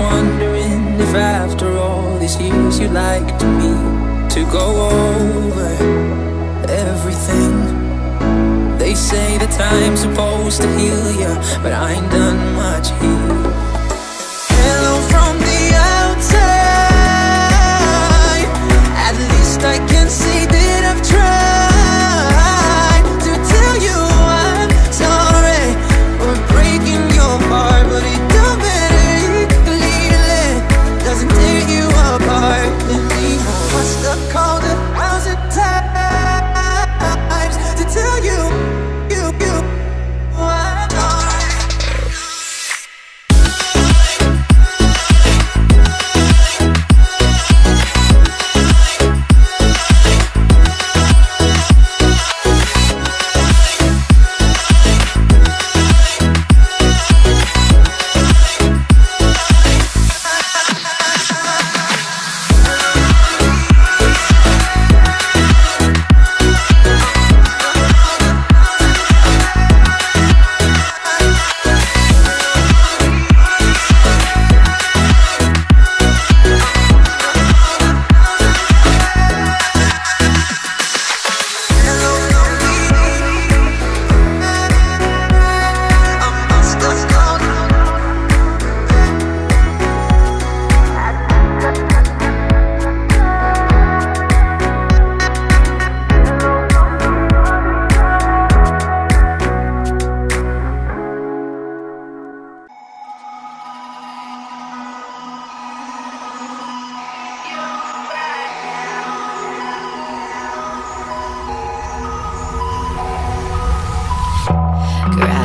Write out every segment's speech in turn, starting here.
wondering if after all these years you'd like to me to go over everything. They say that time's supposed to heal ya, but I ain't done much here.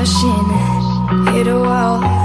crashing, hit a wall.